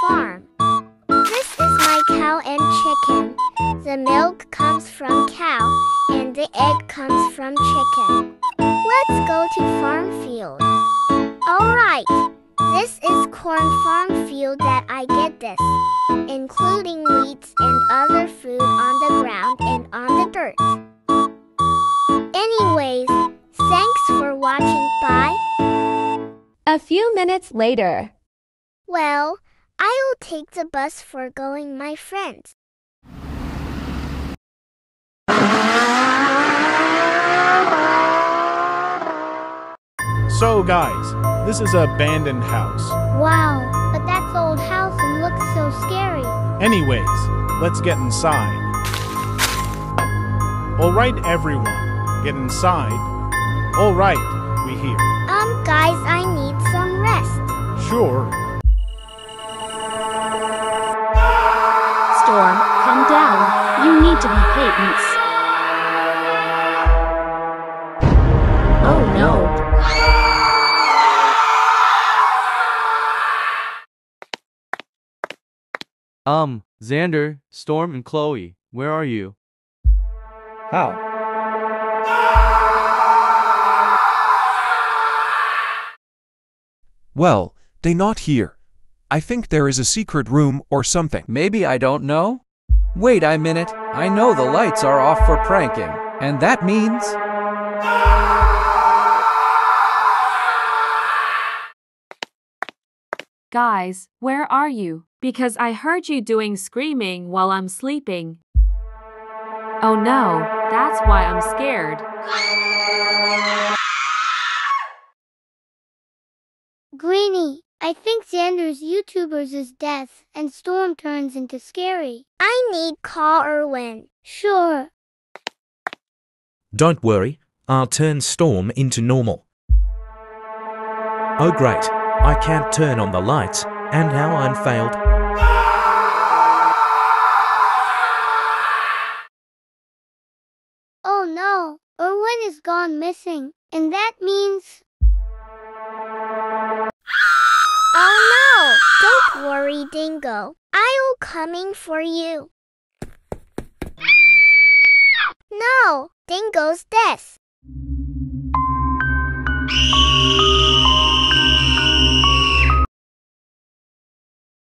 farm. This is my cow and chicken. The milk comes from cow and the egg comes from chicken. Let's go to farm field. All right. This is corn farm field that I get this, including weeds and other food on the ground and on the dirt. Anyways, thanks for watching. Bye. A few minutes later. Well, I'll take the bus for going my friends. So, guys, this is a abandoned house. Wow, but that's old house and looks so scary. Anyways, let's get inside. Alright, everyone, get inside. Alright, we hear. Um, guys, I need some rest. Sure. Need to be patient. Oh no. Um, Xander, Storm, and Chloe, where are you? How? Well, they not here. I think there is a secret room or something. Maybe I don't know? Wait a minute. I know the lights are off for pranking. And that means. Guys, where are you? Because I heard you doing screaming while I'm sleeping. Oh no, that's why I'm scared. Greeny, I think Xander's YouTubers is death and Storm turns into scary. I need call Erwin. Sure. Don't worry, I'll turn Storm into normal. Oh great, I can't turn on the lights, and now I'm failed. Oh no, Erwin is gone missing, and that means. Don't worry, Dingo. I'll coming for you. No, Dingo's death.